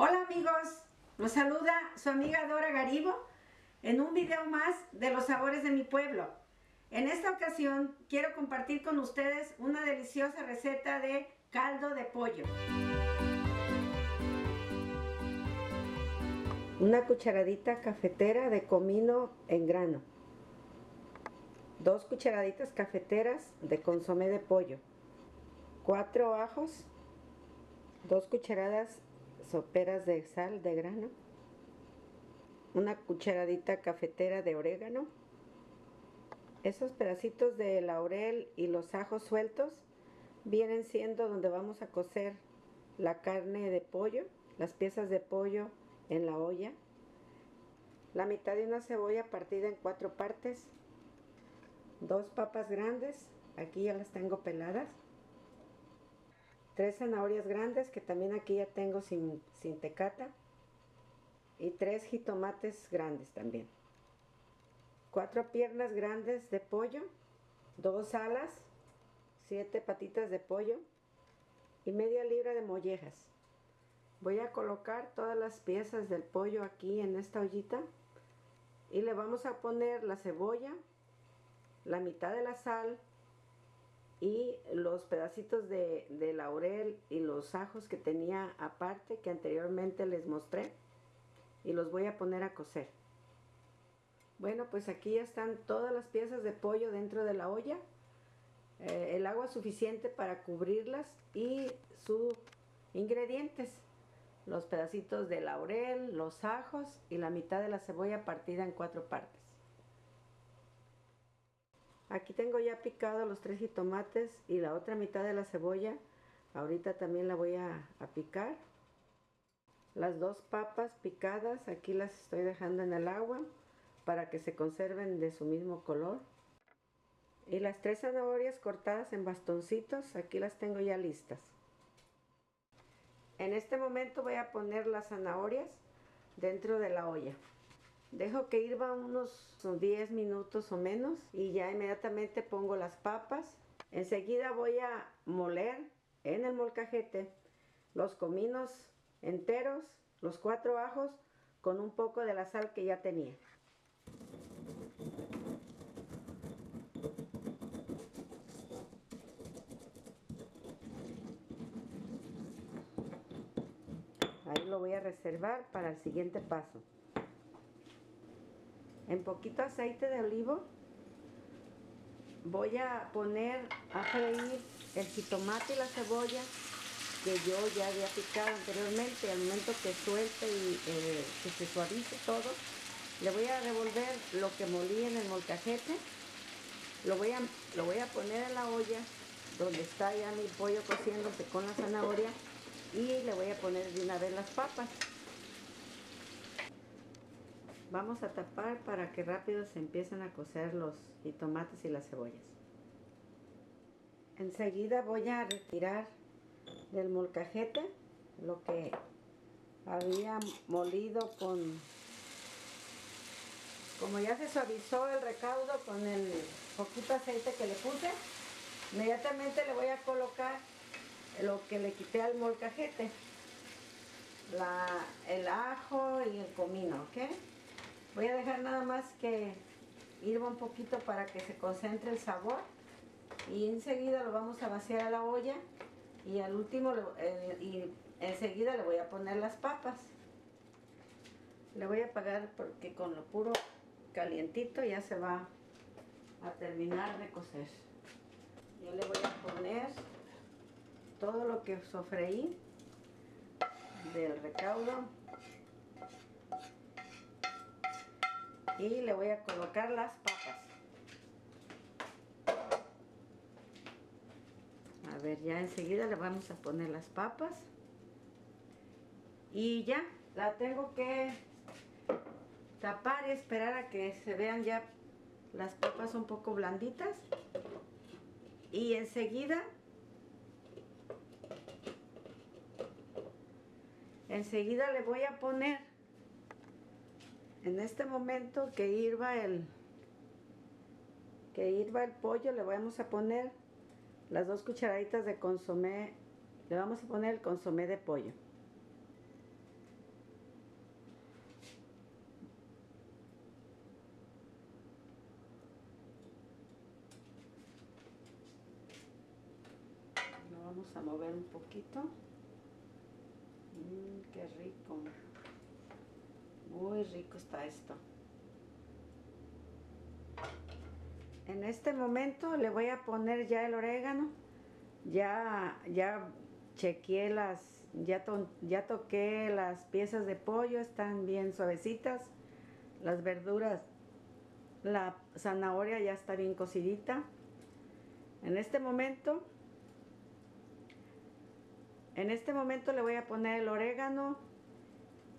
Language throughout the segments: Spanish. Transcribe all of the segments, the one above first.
Hola amigos, los saluda su amiga Dora Garibo en un video más de los sabores de mi pueblo. En esta ocasión quiero compartir con ustedes una deliciosa receta de caldo de pollo. Una cucharadita cafetera de comino en grano. Dos cucharaditas cafeteras de consomé de pollo. Cuatro ajos. Dos cucharadas soperas de sal de grano, una cucharadita cafetera de orégano, esos pedacitos de laurel y los ajos sueltos vienen siendo donde vamos a cocer la carne de pollo, las piezas de pollo en la olla, la mitad de una cebolla partida en cuatro partes, dos papas grandes, aquí ya las tengo peladas, tres zanahorias grandes que también aquí ya tengo sin, sin tecata y tres jitomates grandes también. Cuatro piernas grandes de pollo, dos alas, siete patitas de pollo y media libra de mollejas. Voy a colocar todas las piezas del pollo aquí en esta ollita y le vamos a poner la cebolla, la mitad de la sal, y los pedacitos de, laurel y los ajos que tenía aparte que anteriormente les mostré y los voy a poner a cocer. Bueno, pues aquí ya están todas las piezas de pollo dentro de la olla. Eh, el agua suficiente para cubrirlas y sus ingredientes. Los pedacitos de laurel, los ajos y la mitad de la cebolla partida en cuatro partes. Aquí tengo ya picado los tres jitomates y la otra mitad de la cebolla. Ahorita también la voy a, picar. Las dos papas picadas, aquí las estoy dejando en el agua para que se conserven de su mismo color. Y las tres zanahorias cortadas en bastoncitos, aquí las tengo ya listas. En este momento voy a poner las zanahorias dentro de la olla. Dejo que hirva unos 10 minutos o menos y ya inmediatamente pongo las papas. Enseguida voy a moler en el molcajete los cominos enteros, los cuatro ajos con un poco de la sal que ya tenía. Ahí lo voy a reservar para el siguiente paso en poquito aceite de olivo voy a poner a freír el jitomate y la cebolla que yo ya había picado anteriormente al momento que suelte y eh, que se suavice todo le voy a revolver lo que molí en el molcajete lo voy a, lo voy a poner en la olla donde está ya mi pollo cociéndose con la zanahoria y le voy a poner de una vez las papas Vamos a tapar para que rápido se empiecen a cocer los tomates y las cebollas. Enseguida voy a retirar del molcajete lo que había molido con como ya se suavizó el recaudo con el poquito aceite que le puse inmediatamente le voy a colocar lo que le quité al molcajete el ajo y el comino ¿ok? Voy a dejar nada más que hirva un poquito para que se concentre el sabor y enseguida lo vamos a vaciar a la olla y al último eh, y enseguida le voy a poner las papas. Le voy a apagar porque con lo puro calientito ya se va a terminar de cocer. Yo le voy a poner todo lo que sofreí del recaudo y le voy a colocar las papas. A ver, ya enseguida le vamos a poner las papas. Y ya, la tengo que tapar y esperar a que se vean ya las papas un poco blanditas. Y enseguida, enseguida le voy a poner en este momento que hirva el que hirva el pollo le vamos a poner las dos cucharaditas de consomé le vamos a poner el consomé de pollo. Lo vamos a mover un poquito. Mm, qué rico. Muy rico está esto. En este momento le voy a poner ya el orégano. Ya, ya chequeé las, ya, ya toqué las piezas de pollo, están bien suavecitas. Las verduras, la zanahoria ya está bien cocidita. En este momento, en este momento le voy a poner el orégano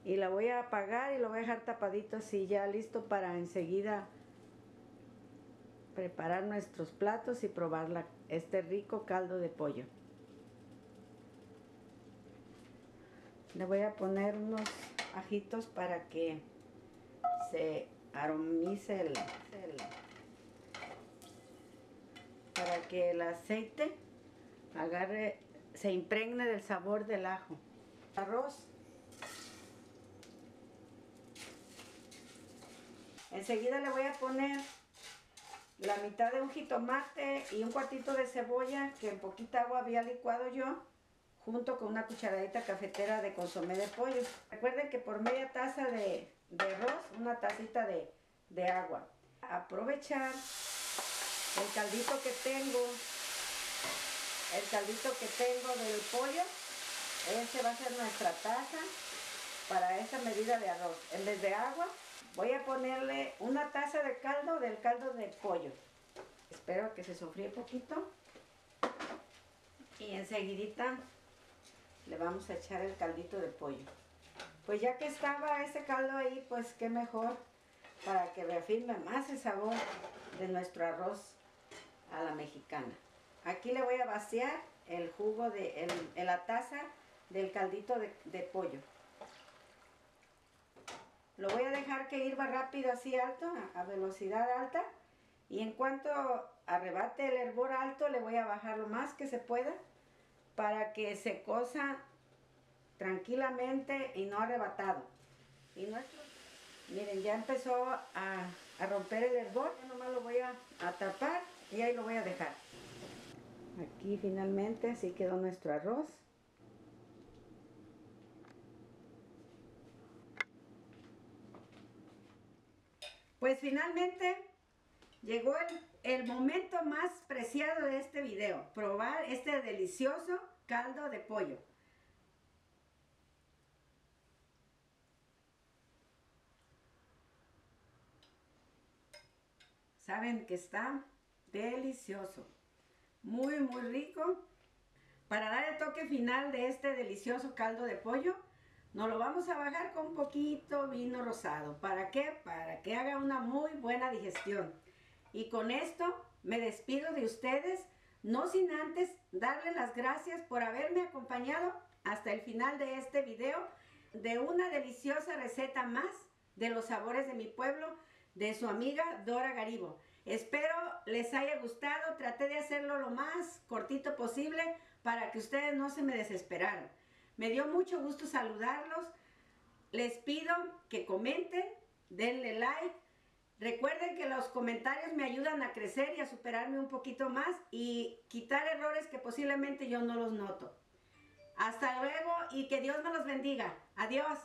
y la voy a apagar y lo voy a dejar tapadito así ya listo para enseguida preparar nuestros platos y probar este rico caldo de pollo. Le voy a poner unos ajitos para que se aromice el, para que el aceite agarre, se impregne del sabor del ajo. Arroz. Enseguida le voy a poner la mitad de un jitomate y un cuartito de cebolla que en poquita agua había licuado yo junto con una cucharadita cafetera de consomé de pollo. Recuerden que por media taza de, arroz, una tacita de, de agua. Aprovechar el caldito que tengo, el caldito que tengo del pollo, ese va a ser nuestra taza medida de arroz. En vez de agua, Voy a ponerle una taza de caldo del caldo de pollo. Espero que se sofríe poquito. Y enseguidita le vamos a echar el caldito de pollo. Pues ya que estaba ese caldo ahí, pues qué mejor para que reafirme más el sabor de nuestro arroz a la mexicana. Aquí le voy a vaciar el jugo de la taza del caldito de pollo. Lo voy a dejar que irva rápido así alto, a velocidad alta. Y en cuanto arrebate el hervor alto, le voy a bajar lo más que se pueda para que se cosa tranquilamente y no arrebatado. Y nuestro, miren, ya empezó a, romper el hervor. Ya nomás lo voy a, a tapar y ahí lo voy a dejar. Aquí finalmente así quedó nuestro arroz. Pues finalmente llegó el, momento más preciado de este video, probar este delicioso caldo de pollo. Saben que está delicioso, muy muy rico. Para dar el toque final de este delicioso caldo de pollo, nos lo vamos a bajar con un poquito vino rosado. ¿Para qué? Para que haga una muy buena digestión. Y con esto me despido de ustedes, no sin antes darles las gracias por haberme acompañado hasta el final de este video de una deliciosa receta más de los sabores de mi pueblo de su amiga Dora Garibo. Espero les haya gustado, traté de hacerlo lo más cortito posible para que ustedes no se me desesperaran. Me dio mucho gusto saludarlos. Les pido que comenten, denle like. Recuerden que los comentarios me ayudan a crecer y a superarme un poquito más y quitar errores que posiblemente yo no los noto. Hasta luego y que Dios me los bendiga. Adiós.